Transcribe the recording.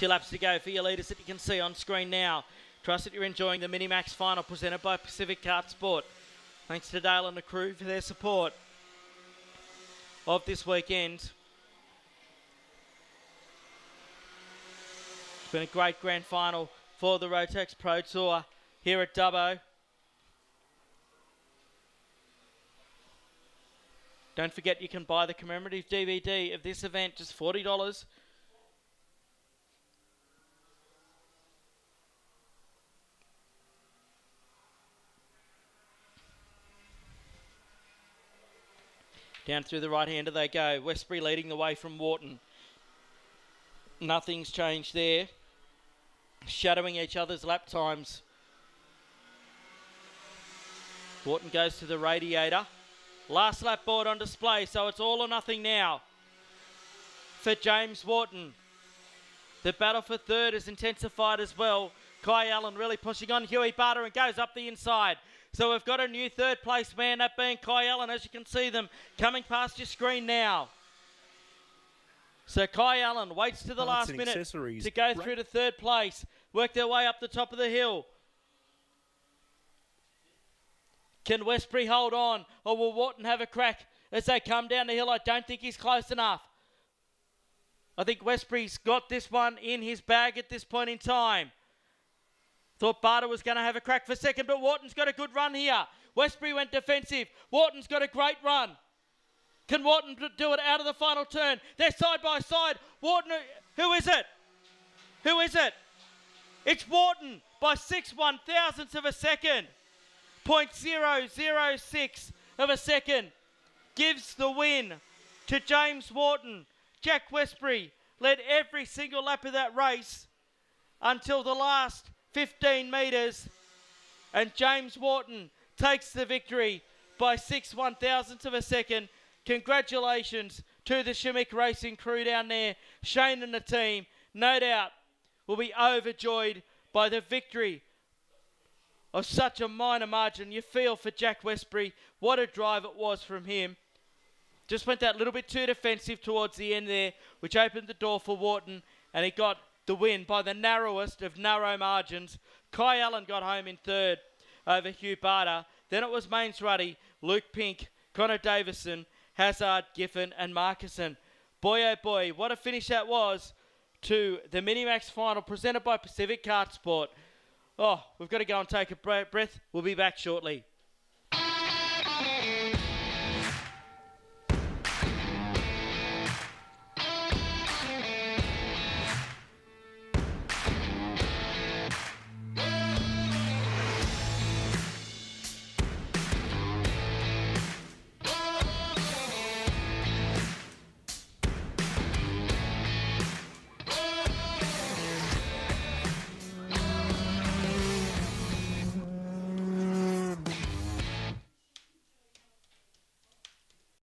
Two laps to go for your leaders that you can see on screen now. Trust that you're enjoying the Minimax final presented by Pacific Kart Sport. Thanks to Dale and the crew for their support of this weekend. It's been a great grand final for the Rotax Pro Tour here at Dubbo. Don't forget you can buy the commemorative DVD of this event, just $40. Down through the right hander they go. Westbury leading the way from Wharton. Nothing's changed there. Shadowing each other's lap times. Wharton goes to the radiator. Last lap board on display, so it's all or nothing now for James Wharton. The battle for third is intensified as well. Kai Allen really pushing on Huey Barter and goes up the inside. So we've got a new third place man, that being Kai Allen, as you can see them coming past your screen now. So Kai Allen waits to the Parts last minute to go through to third place, work their way up the top of the hill. Can Westbury hold on, or will Wharton have a crack as they come down the hill? I don't think he's close enough. I think Westbury's got this one in his bag at this point in time. Thought Barter was going to have a crack for second, but Wharton's got a good run here. Westbury went defensive. Wharton's got a great run. Can Wharton do it out of the final turn? They're side by side. Wharton, who is it? Who is it? It's Wharton by six one thousandths of a second. Point zero zero six of a second gives the win to James Wharton. Jack Westbury led every single lap of that race until the last 15 metres, and James Wharton takes the victory by six one thousandths of a second. Congratulations to the Shimmick Racing crew down there. Shane and the team, no doubt, will be overjoyed by the victory of such a minor margin. You feel for Jack Westbury. What a drive it was from him. Just went that little bit too defensive towards the end there, which opened the door for Wharton, and he got the win by the narrowest of narrow margins. Kai Allen got home in third over Hugh Barter. Then it was Mains Ruddy, Luke Pink, Connor Davison, Hazard, Giffen, and Markison. Boy, oh boy, what a finish that was to the Minimax final presented by Pacific Kart Sport. Oh, we've got to go and take a breath. We'll be back shortly.